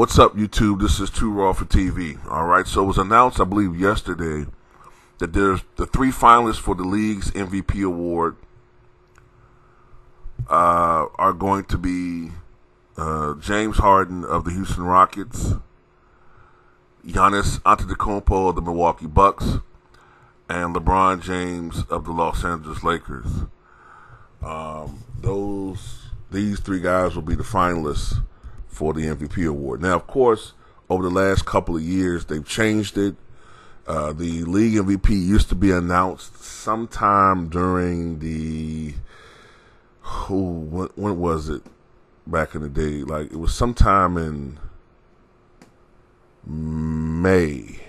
What's up, YouTube? This is Too Raw for TV. All right, so it was announced, I believe, yesterday that there's the three finalists for the league's MVP award uh, are going to be uh, James Harden of the Houston Rockets, Giannis Antetokounmpo of the Milwaukee Bucks, and LeBron James of the Los Angeles Lakers. Um, those these three guys will be the finalists for the MVP award. Now, of course, over the last couple of years, they've changed it. Uh, the league MVP used to be announced sometime during the who when, when was it back in the day? Like it was sometime in May,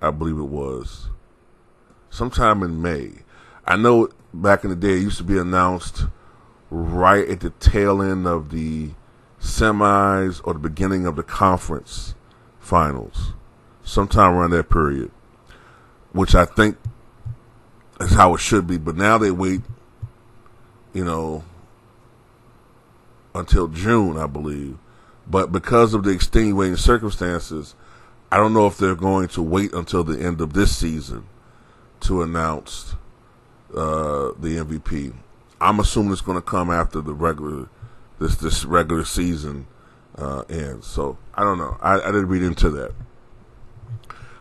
I believe it was. Sometime in May. I know back in the day it used to be announced right at the tail end of the semis or the beginning of the conference finals, sometime around that period, which I think is how it should be. But now they wait, you know, until June, I believe. But because of the extenuating circumstances, I don't know if they're going to wait until the end of this season to announce uh, the MVP. I'm assuming it's going to come after the regular this this regular season uh, ends. So I don't know. I, I didn't read into that.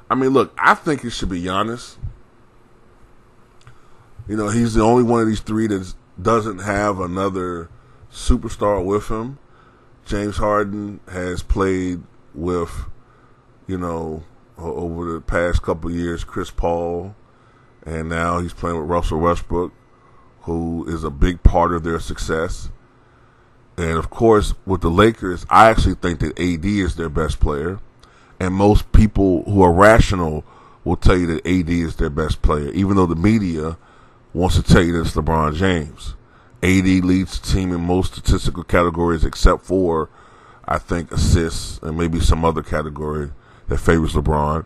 I mean, look, I think it should be Giannis. You know, he's the only one of these three that doesn't have another superstar with him. James Harden has played with, you know, over the past couple years, Chris Paul, and now he's playing with Russell Westbrook, who is a big part of their success. And of course, with the Lakers, I actually think that AD is their best player. And most people who are rational will tell you that AD is their best player, even though the media wants to tell you that it's LeBron James. AD leads the team in most statistical categories except for, I think, assists and maybe some other category that favors LeBron.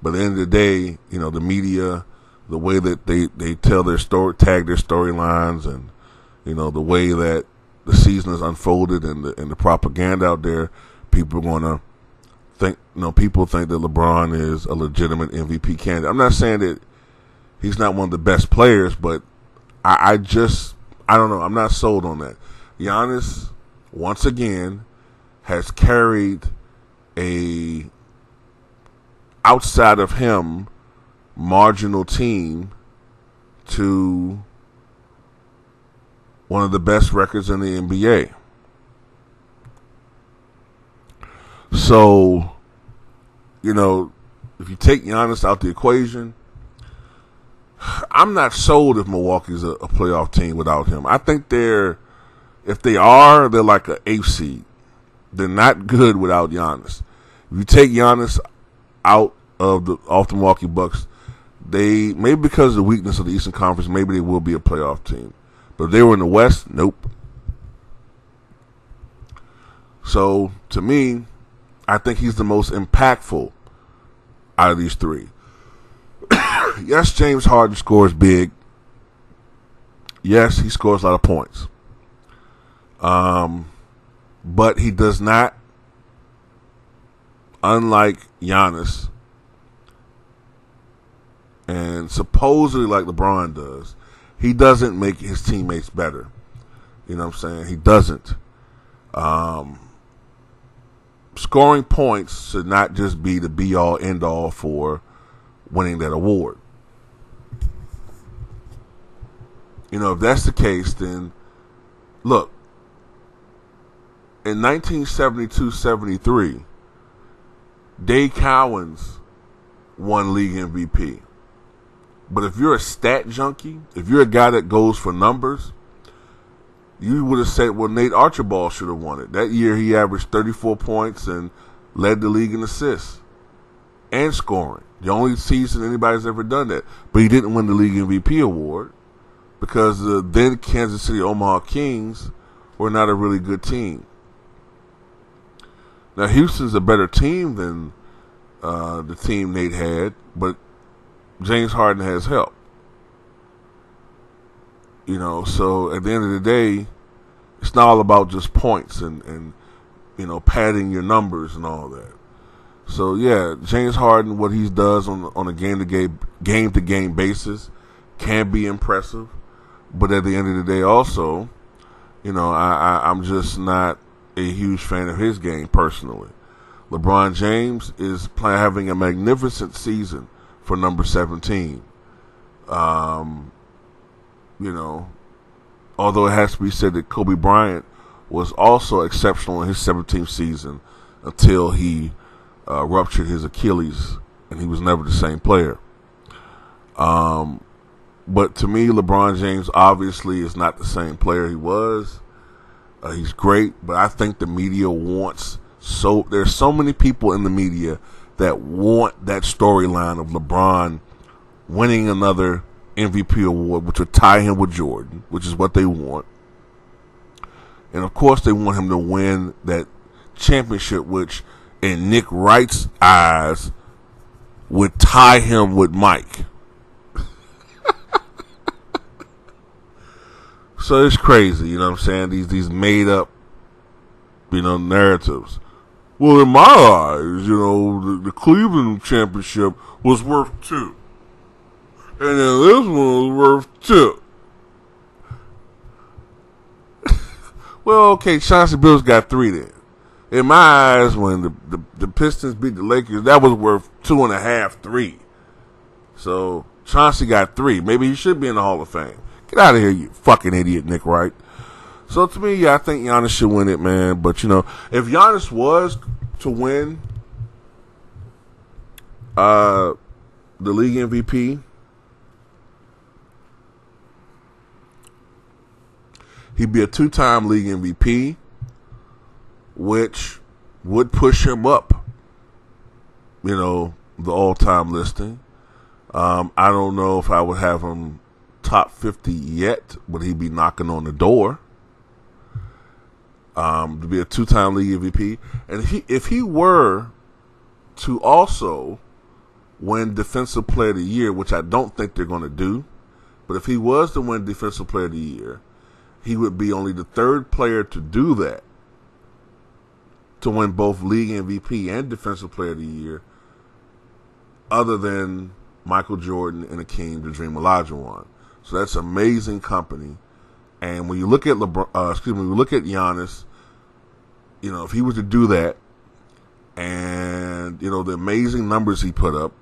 But at the end of the day, you know, the media, the way that they, they tell their story, tag their storylines, and, you know, the way that the season is unfolded and the, and the propaganda out there, people are going to think, you know, people think that LeBron is a legitimate MVP candidate. I'm not saying that he's not one of the best players, but I, I just, I don't know. I'm not sold on that. Giannis, once again, has carried a outside of him marginal team to one of the best records in the NBA. So, you know, if you take Giannis out the equation, I'm not sold if Milwaukee's a, a playoff team without him. I think they're, if they are, they're like an eighth seed. They're not good without Giannis. If you take Giannis out of the off the Milwaukee Bucks, they maybe because of the weakness of the Eastern Conference, maybe they will be a playoff team. But if they were in the West, nope. So to me, I think he's the most impactful out of these three. yes, James Harden scores big. Yes, he scores a lot of points. Um, but he does not, unlike Giannis, and supposedly like LeBron does, he doesn't make his teammates better. You know what I'm saying? He doesn't. Um, scoring points should not just be the be all end all for winning that award. You know, if that's the case, then look, in 1972 73, Dave Cowens won league MVP. But if you're a stat junkie, if you're a guy that goes for numbers, you would have said, well, Nate Archibald should have won it. That year, he averaged 34 points and led the league in assists and scoring. The only season anybody's ever done that. But he didn't win the league MVP award because the then Kansas City Omaha Kings were not a really good team. Now, Houston's a better team than uh, the team Nate had, but James Harden has help. You know, so at the end of the day, it's not all about just points and, and you know, padding your numbers and all that. So yeah, James Harden, what he does on on a game to game game to game basis can be impressive, but at the end of the day, also, you know, I, I I'm just not a huge fan of his game personally. LeBron James is playing, having a magnificent season for number 17. Um, you know, although it has to be said that Kobe Bryant was also exceptional in his 17th season until he uh, ruptured his Achilles and he was never the same player. Um, but to me, LeBron James obviously is not the same player he was. Uh, he's great, but I think the media wants so there's so many people in the media that want that storyline of LeBron winning another MVP award, which would tie him with Jordan, which is what they want. And of course, they want him to win that championship, which in Nick Wright's eyes would tie him with Mike. so it's crazy, you know what I'm saying? These these made up, you know, narratives. Well, in my eyes, you know, the, the Cleveland championship was worth two. And then this one was worth two. well, okay, Chauncey Billups got three then. In my eyes, when the, the, the Pistons beat the Lakers, that was worth two and a half, three. So Chauncey got three. Maybe he should be in the Hall of Fame. Get out of here, you fucking idiot, Nick Wright. So to me, yeah, I think Giannis should win it, man. But you know, if Giannis was to win uh, the league MVP, he'd be a two-time league MVP, which would push him up. You know, the all-time listing. Um, I don't know if I would have him top 50 yet, but he'd be knocking on the door um, to be a two-time league MVP, and he, if he were to also win Defensive Player of the Year, which I don't think they're going to do, but if he was to win Defensive Player of the Year, he would be only the third player to do that, to win both league MVP and Defensive Player of the Year, other than Michael Jordan and Akeem the Dream Olajuwon. So that's amazing company. And when you look at LeBron, uh, excuse me, when you look at Giannis, you know, if he was to do that, and you know the amazing numbers he put up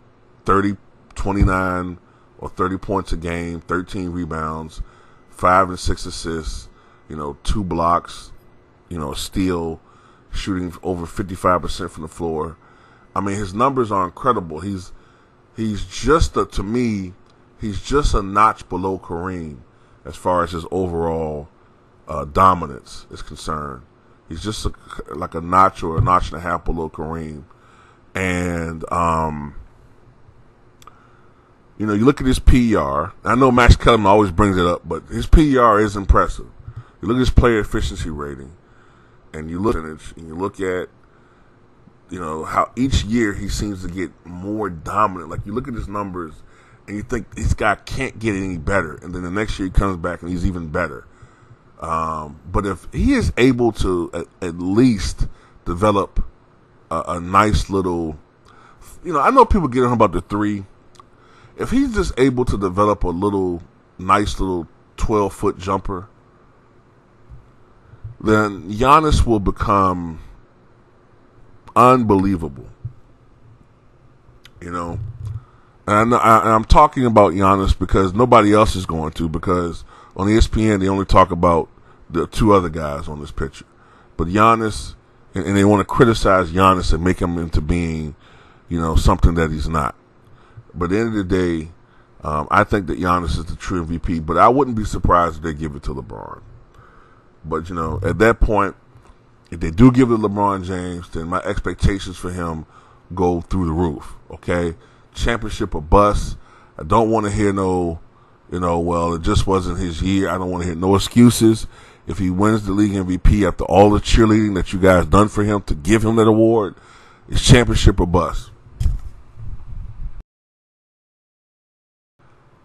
30 29 or 30 points a game 13 rebounds 5 and 6 assists you know two blocks you know steal shooting over 55% from the floor. I mean his numbers are incredible. He's he's just a, to me he's just a notch below Kareem as far as his overall uh, dominance is concerned He's just a, like a notch or a notch and a half below Kareem. And, um, you know, you look at his PR. I know Max Kellerman always brings it up, but his PR is impressive. You look at his player efficiency rating, and you look at it, and you look at, you know, how each year he seems to get more dominant. Like you look at his numbers, and you think this guy can't get any better, and then the next year he comes back and he's even better. Um, but if he is able to at, at least develop a, a, nice little, you know, I know people get on about the three. If he's just able to develop a little nice little 12 foot jumper, then Giannis will become unbelievable. You know, and, I, am talking about Giannis because nobody else is going to. Because on ESPN they only talk about the two other guys on this picture. But Giannis, and, and they want to criticize Giannis and make him into being, you know, something that he's not. But at the end of the day, um, I think that Giannis is the true MVP. But I wouldn't be surprised if they give it to LeBron. But you know, at that point, if they do give it to LeBron James, then my expectations for him go through the roof. Okay, championship or bust. I don't want to hear no, you know, well, it just wasn't his year. I don't want to hear no excuses if he wins the league MVP after all the cheerleading that you guys done for him to give him that award, it's championship or bust.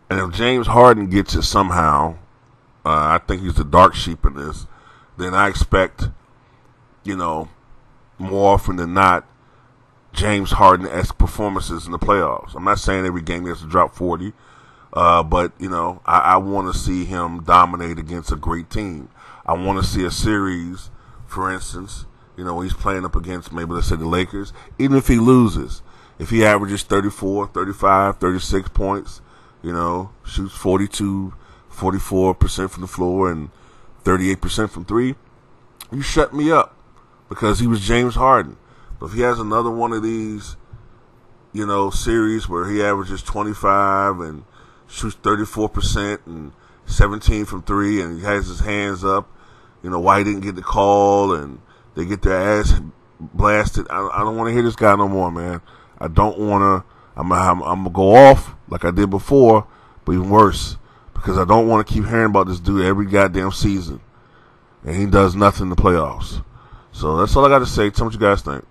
And if James Harden gets it somehow, uh, I think he's the dark sheep in this. Then I expect, you know, more often than not James Harden esque performances in the playoffs. I'm not saying every game he has to drop 40, uh, but you know I, I want to see him dominate against a great team. I want to see a series, for instance, you know, he's playing up against maybe let's say the Lakers, even if he loses, if he averages 34, 35, 36 points, you know, shoots 42, 44% from the floor and 38% from three, you shut me up because he was James Harden. But if he has another one of these, you know, series where he averages 25 and shoots 34% and 17 from three and he has his hands up, you know, why he didn't get the call and they get their ass blasted. I, I don't want to hear this guy no more, man. I don't want to. I'm, I'm, I'm gonna go off like I did before, but even worse because I don't want to keep hearing about this dude every goddamn season, and he does nothing in the playoffs. So that's all I got to say. Tell me what you guys think.